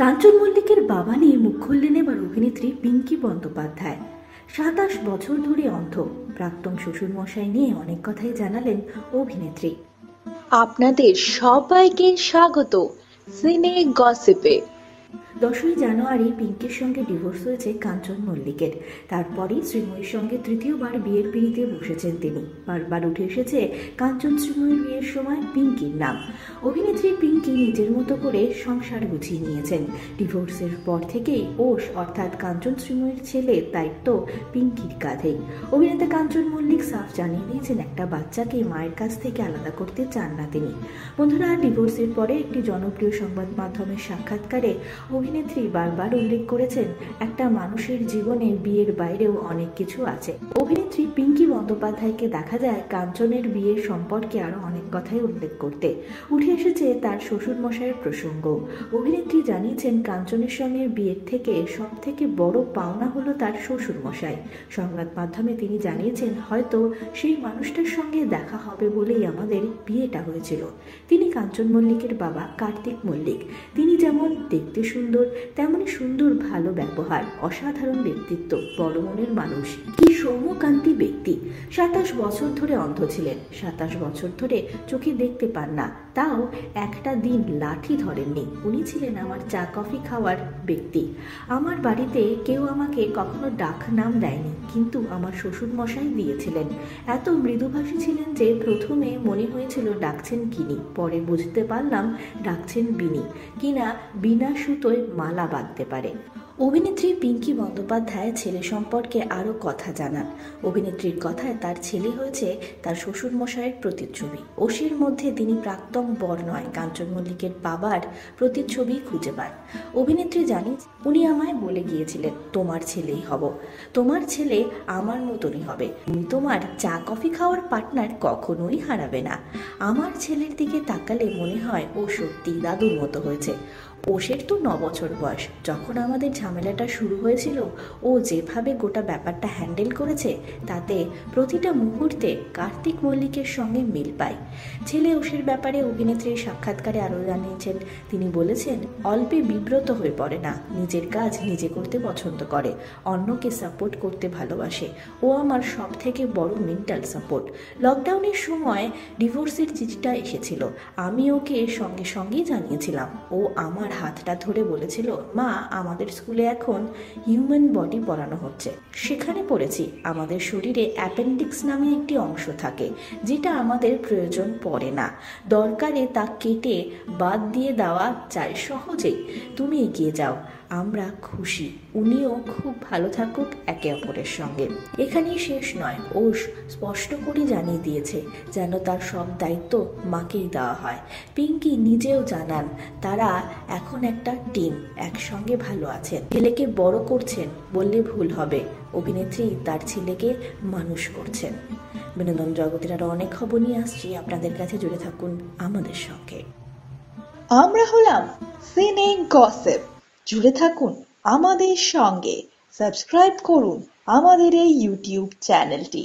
কাঞ্চন মল্লিকের বাবা নিয়ে মুখ খুললেন এবার অভিনেত্রী পিঙ্কি বন্দ্যোপাধ্যায়। সাতাশ বছর ধরে অন্ধ। প্রাক্তন শ্বশুর মশাই নিয়ে অনেক কথাই জানালেন অভিনেত্রী। আপনাদের সবাইকে স্বাগত। সিনে গসিপে। দশই জানুয়ারি পিঙ্কির সঙ্গে ডিভোর্স হয়েছে কাঞ্চন মল্লিকের। তারপরেই শ্রীময়ীর সঙ্গে তৃতীয়বার বিয়ের পিড়িতে বসেছেন তিনি। বারবার উঠে এসেছে কাঞ্চন শ্রীময়ীর বিয়ের সময় পিঙ্কির নাম। অভিনেত্রী পিঙ্কি নিজের মতো করে সংসার গুছিয়ে নিয়েছেন। ডিভোর্সের পর থেকেই ওষ অর্থাৎ কাঞ্চন শ্রীময়ীর ছেলের দায়িত্ব পিঙ্কির কাঁধেই অভিনেতা কাঞ্চন মল্লিক সাফ জানিয়ে দিয়েছেন, একটা বাচ্চাকে মায়ের কাছ থেকে আলাদা করতে চান না তিনি। বন্ধুরা ডিভোর্সের পরে একটি জনপ্রিয় সংবাদ মাধ্যমের সাক্ষাৎকারে অভিনেত্রী বারবার উল্লেখ করেছেন, একটা মানুষের জীবনে বিয়ের বাইরেও অনেক কিছু আছে। অভিনেত্রী পিঙ্কি বন্দ্যোপাধ্যায়কে দেখা যায় কাঞ্চনের বিয়ের সম্পর্কে আরও অনেক কথাই উল্লেখ করতে। উঠে এসেছে তার শ্বশুর মশাইয়ের প্রসঙ্গ। অভিনেত্রী জানিয়েছেন, কাঞ্চনের সঙ্গে বিয়ের থেকে সব থেকে বড় পাওনা হলো তার শ্বশুর মশাই সংবাদ মাধ্যমে তিনি জানিয়েছেন, হয়তো সেই মানুষটার সঙ্গে দেখা হবে বলেই আমাদের বিয়েটা হয়েছিল। তিনি কাঞ্চন মল্লিকের বাবা কার্তিক মল্লিক। তিনি যেমন দেখতে সুন্দর, তেমনি সুন্দর ভালো ব্যবহার, অসাধারণ ব্যক্তিত্ব, বড় মনের মানুষ। কি সৌম্যকান্তি ব্যক্তি। সাতাশ বছর ধরে অন্ধ ছিলেন। সাতাশ বছর ধরে চোখে দেখতে পান না। তাও একটা দিন লাঠি ধরেননি। উনি ছিলেন আমার চা, কফি খাওয়ার ব্যক্তি। আমার বাড়িতে কেউ আমাকে কখনো ডাক নাম দেয়নি, কিন্তু আমার শ্বশুর মশাই দিয়েছিলেন। এত মৃদুভাষী ছিলেন যে প্রথমে মনে হয়েছিল ডাকছেন কিনি, পরে বুঝতে পারলাম ডাকছেন বিনি। কিনা বিনা সুতোয় মালা বাঁধতে পারে। অভিনেত্রী পিঙ্কি বন্দ্যোপাধ্যায় ছেলে সম্পর্কে আরও কথা জানান। অভিনেত্রীর কথায় তার ছেলে হয়েছে তার শ্বশুর মশাইয়ের প্রতিচ্ছবি। ওষির মধ্যে তিনি প্রাক্তন বর নয় কাঞ্চন মল্লিকের বাবার প্রতিচ্ছবি খুঁজে পান। অভিনেত্রী জানি উনি আমায় বলে গিয়েছিলেন, তোমার ছেলেই হব। তোমার ছেলে আমার মতনই হবে। তুমি তোমার চা, কফি খাওয়ার পার্টনার কখনোই হারাবে না। আমার ছেলের দিকে তাকালে মনে হয় ও সত্যি দাদুর মতো হয়েছে। ওষের তো ন বছর বয়স। যখন আমাদের ঝামেলাটা শুরু হয়েছিল, ও যেভাবে গোটা ব্যাপারটা হ্যান্ডেল করেছে, তাতে প্রতিটা মুহূর্তে কার্তিক মল্লিকের সঙ্গে মিল পায়। ছেলে ওষের ব্যাপারে অভিনেত্রীর সাক্ষাৎকারে আরও জানিয়েছেন, তিনি বলেছেন, অল্পে বিব্রত হয়ে পড়ে না, নিজের কাজ নিজে করতে পছন্দ করে, অন্যকে সাপোর্ট করতে ভালোবাসে। ও আমার সব থেকে বড় মেন্টাল সাপোর্ট। লকডাউনের সময় ডিভোর্সের চিঠিটা এসেছিল, আমি ওকে সঙ্গে সঙ্গেই জানিয়েছিলাম, ও আমার আমার হাতটা ধরে বলেছিল, মা, আমাদের স্কুলে এখন হিউম্যান বডি পড়ানো হচ্ছে। সেখানে পড়েছি, আমাদের শরীরে অ্যাপেন্ডিক্স নামে একটি অংশ থাকে, যেটা আমাদের প্রয়োজন পড়ে না। দরকারে তা কেটে বাদ দিয়ে দেওয়া যায় সহজেই। তুমি এগিয়ে যাও। আমরা খুশি। উনিও খুব ভালো থাকুক একে অপরের সঙ্গে। এখানেই শেষ নয়। ও স্পষ্ট করে জানিয়ে দিয়েছে যেন তার সব দায়িত্ব মাকেই দেওয়া হয়। পিঙ্কি নিজেও জানান, তারা এখন একটা টিম, একসঙ্গে ভালো আছেন। ছেলেকে বড় করছেন বললে ভুল হবে। অভিনেত্রী তার ছেলেকে মানুষ করছেন। বিনোদন জগতের আরও অনেক খবর নিয়ে আসছি। আপনাদের কাছে জুড়ে থাকুন আমাদের সঙ্গে। আমরা হলাম সিনে গসিপ। জুড়ে থাকুন আমাদের সঙ্গে। সাবস্ক্রাইব করুন আমাদের এই ইউটিউব চ্যানেলটি